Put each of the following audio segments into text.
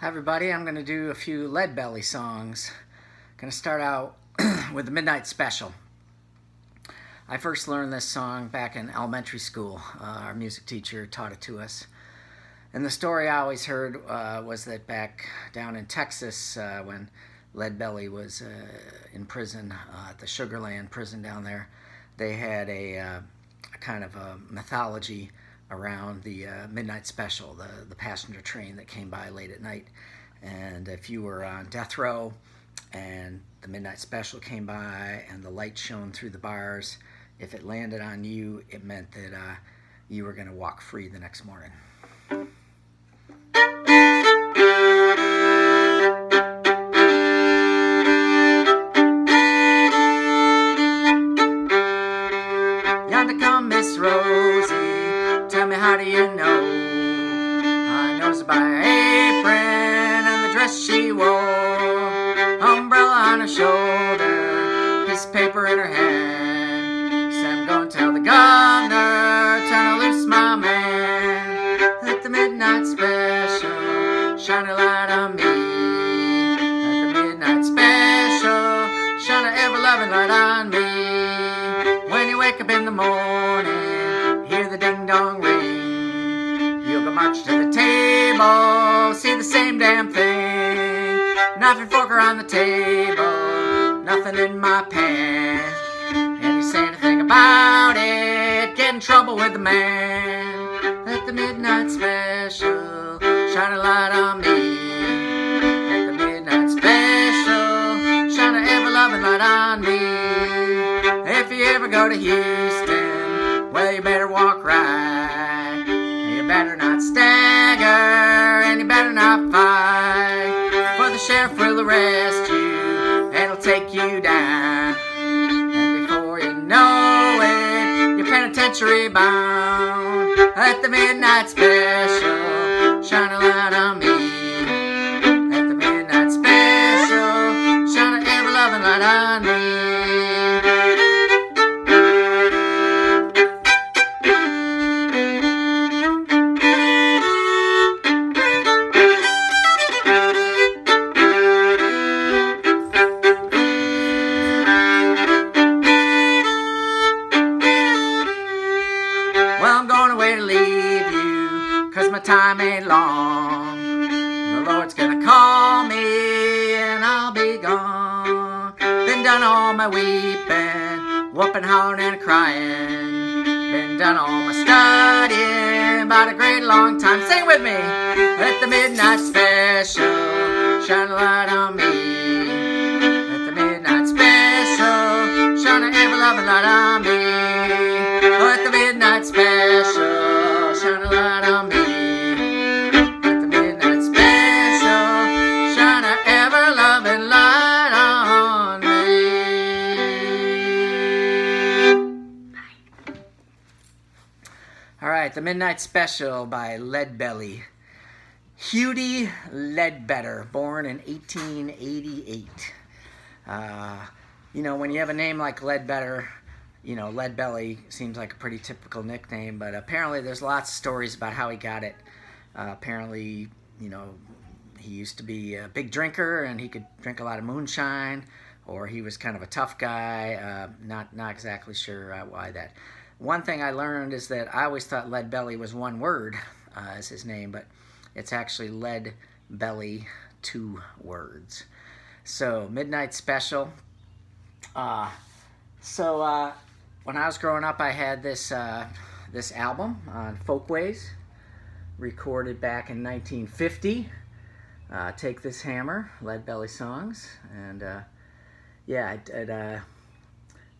Hi everybody, I'm going to do a few Lead Belly songs. going to start out with the Midnight Special. I first learned this song back in elementary school. Uh, our music teacher taught it to us. And the story I always heard uh, was that back down in Texas uh, when Lead Belly was uh, in prison, uh, at the Sugarland prison down there, they had a, uh, a kind of a mythology around the uh, midnight special, the, the passenger train that came by late at night. And if you were on death row and the midnight special came by and the light shone through the bars, if it landed on you, it meant that uh, you were going to walk free the next morning. In my pants. And you say anything about it, get in trouble with the man. Let the midnight special shine a light on me. Let the midnight special shine a ever-loving light on me. If you ever go to Houston, well, you better walk right. You better not stagger, and you better not fight. For the sheriff will arrest you're penitentiary bound. The midnight special shine a light on me. Done all my weeping, whooping, howling, and crying. Been done all my studying about a great long time. Sing with me. Let the midnight special shine a light on me. Let the midnight special shine an ever-loving light on me. Midnight Special by Leadbelly. Huddie Ledbetter, born in 1888. Uh, you know, when you have a name like Ledbetter, you know, Lead Belly seems like a pretty typical nickname, but apparently there's lots of stories about how he got it. Uh, apparently, you know, he used to be a big drinker and he could drink a lot of moonshine, or he was kind of a tough guy. Uh, not, not exactly sure uh, why that. One thing I learned is that I always thought Lead Belly was one word uh, as his name, but it's actually Lead Belly, two words. So, Midnight Special. Uh, so, uh, when I was growing up, I had this, uh, this album on Folkways, recorded back in 1950. Uh, Take This Hammer, Lead Belly songs. And, uh, yeah, it, it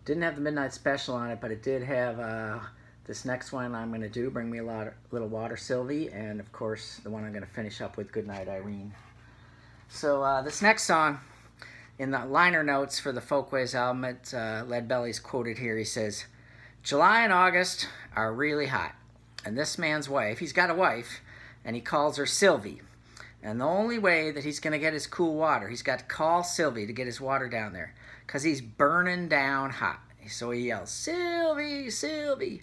didn't have the Midnight Special on it, but it did have uh, this next one I'm going to do, Bring Me a lot, Little Water, Sylvie, and of course the one I'm going to finish up with, Goodnight, Irene. So uh, this next song, in the liner notes for the Folkways album, uh, Lead Belly's quoted here, he says, July and August are really hot, and this man's wife, he's got a wife, and he calls her Sylvie. And the only way that he's going to get his cool water, he's got to call Sylvie to get his water down there because he's burning down hot. So he yells, Sylvie, Sylvie.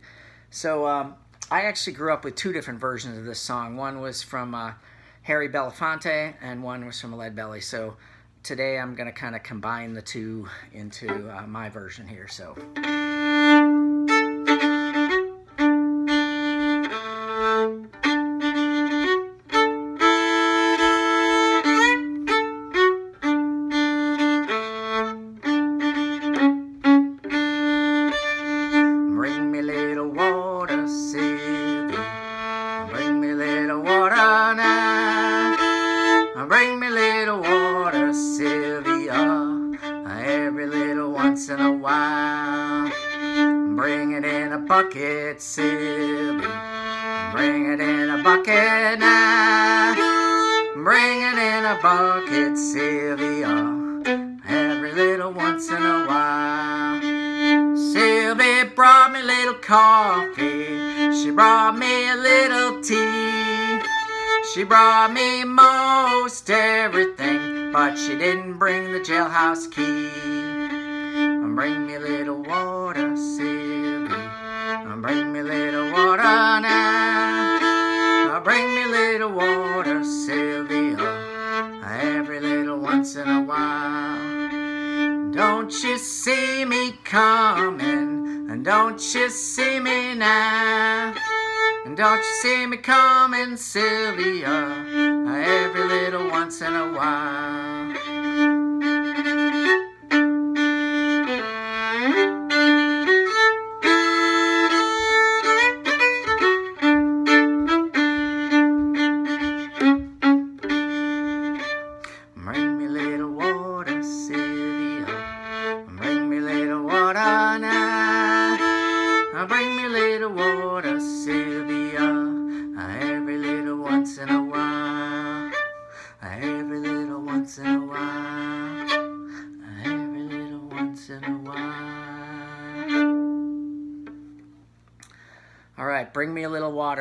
So um, I actually grew up with two different versions of this song. One was from uh, Harry Belafonte, and one was from Lead Belly. So today I'm going to kind of combine the two into uh, my version here. So. Bucket, Sylvie. Bring it in a bucket now. Bring it in a bucket, Sylvia. Uh, every little once in a while. Sylvie brought me a little coffee. She brought me a little tea. She brought me most everything, but she didn't bring the jailhouse key. Bring me a little water, Sylvie. Bring me little water now. Bring me little water, Sylvia. Every little once in a while. Don't you see me coming? And don't you see me now? And don't you see me coming, Sylvia? Every little once in a while.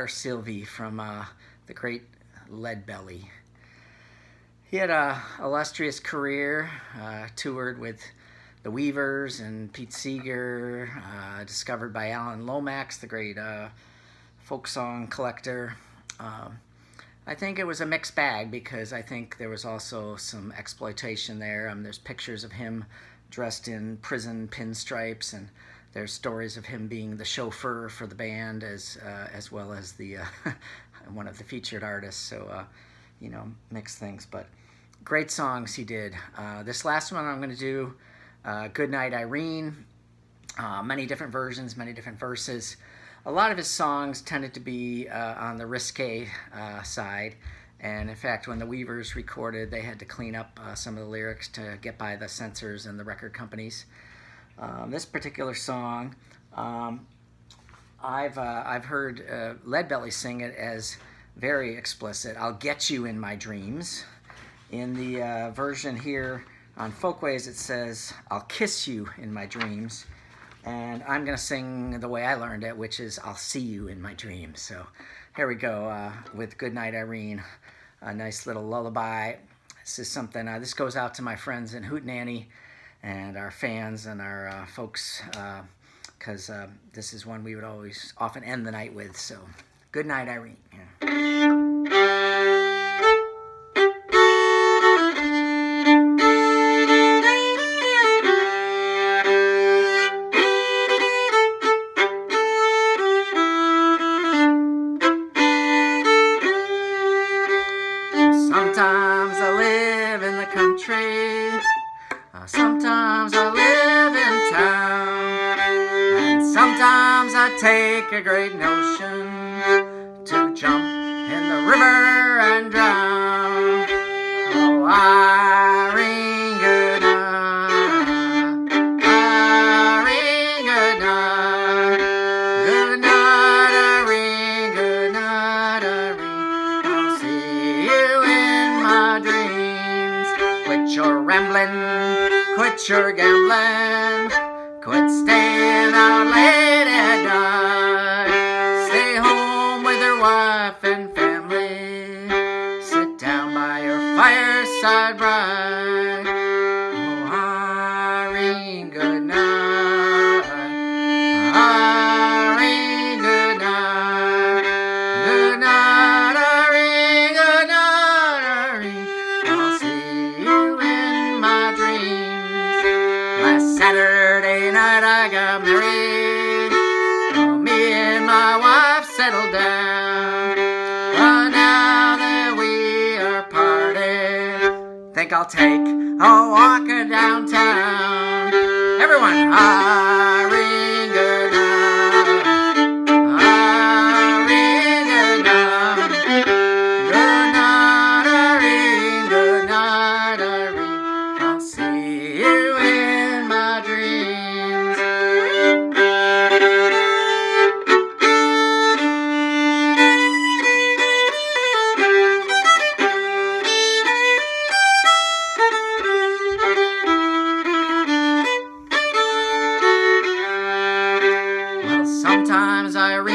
Sylvie, from uh, the great Lead Belly. He had a illustrious career, uh, toured with the Weavers and Pete Seeger, uh, discovered by Alan Lomax, the great uh, folk song collector. Um, I think it was a mixed bag because I think there was also some exploitation there. Um, there's pictures of him dressed in prison pinstripes and there's stories of him being the chauffeur for the band as uh, as well as the uh, one of the featured artists. So uh, you know, mixed things, but great songs he did. Uh, this last one I'm going to do, uh, "Good Night Irene." Uh, many different versions, many different verses. A lot of his songs tended to be on the risque side. And in fact, when the Weavers recorded, they had to clean up some of the lyrics to get by the censors and the record companies. Um, this particular song, um, I've, uh, I've heard uh, Lead Belly sing it as very explicit. I'll get you in my dreams. In the uh, version here on Folkways, it says, I'll kiss you in my dreams. And I'm going to sing the way I learned it, which is, I'll see you in my dreams. So here we go uh, with Goodnight Irene, a nice little lullaby. This is something, uh, this goes out to my friends in Hootenanny and our fans and our uh, folks because uh, uh, this is one we would always often end the night with. So good night, Irene. Yeah. Take a great wife and family. Sit down by your fireside bride. Oh, Irene, good night. Irene, good night. Good night, Irene, good night, Irene. I'll see you in my dreams. Last Saturday night I got married settle down. But now that we are parted, think I'll take a walk downtown. Everyone, Irene,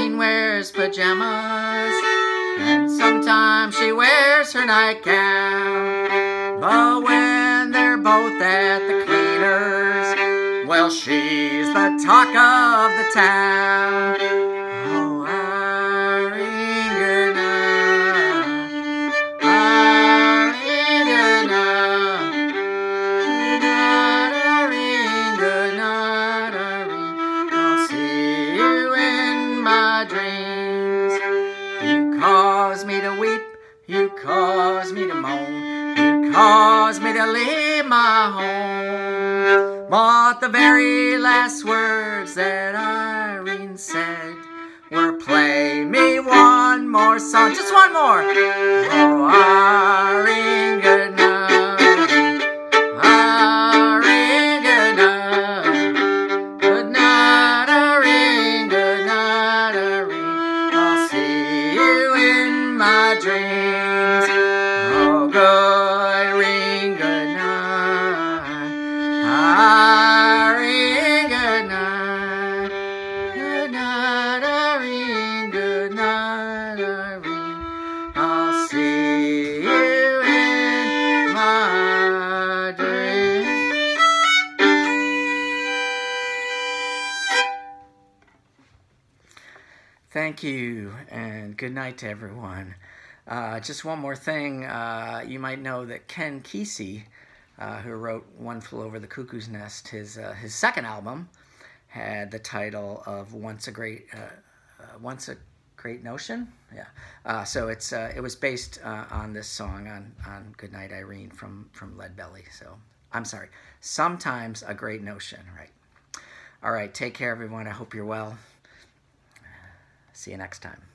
wears pajamas, and sometimes she wears her nightgown. But when they're both at the cleaners, well, she's the talk of the town. Last words that Irene said were play me one more song. Just one more. Thank you, and good night to everyone. Uh, just one more thing. Uh, you might know that Ken Kesey, uh, who wrote One Flew Over the Cuckoo's Nest, his, uh, his second album had the title of Once a Great, uh, uh, Once a Great Notion. Yeah. So it's, it was based on this song on, on Goodnight Irene from, from Lead Belly. So I'm sorry. Sometimes a Great Notion, right? All right. Take care, everyone. I hope you're well. See you next time.